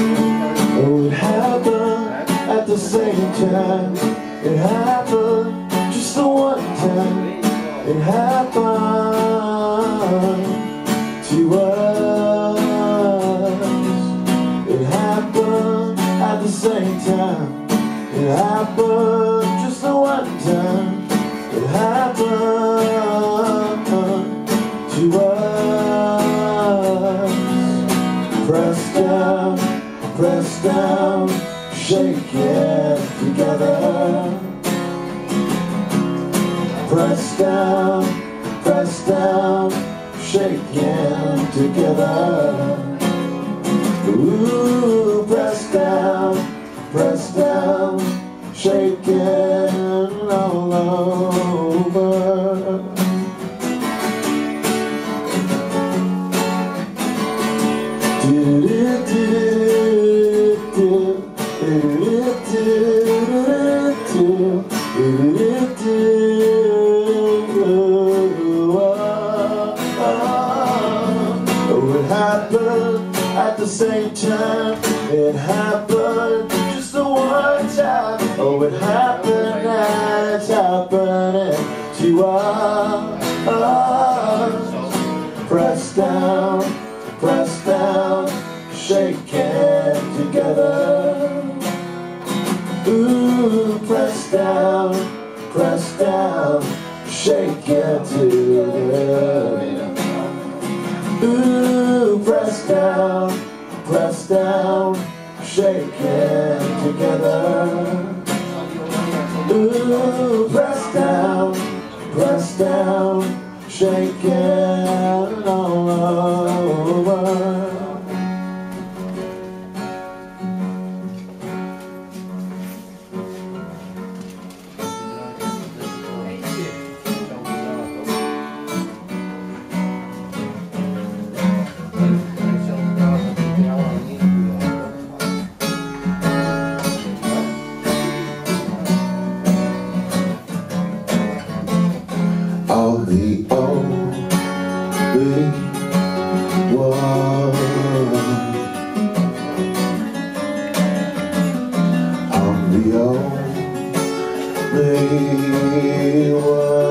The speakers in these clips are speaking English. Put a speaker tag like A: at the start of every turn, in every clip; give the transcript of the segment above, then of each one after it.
A: Oh, it happened at the same time. It happened just the one time. It happened to us. It happened at the same time. It happened just the one time. It happened to us. Press press down, shake it together. Press down, press down, shaking together. Ooh, press down, press down, shaking at the same time. It happened just the one time. Oh, it happened and it's happening to us. Press down, press down, shake it together. Ooh, press down, press down, shake it together. Ooh, press down, press down, shake it together. Ooh, press down, press down, shake it all over. big world I'm the only one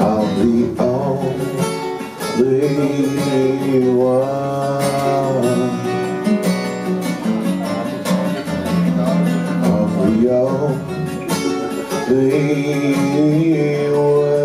A: I'm the only one I'm the only day were.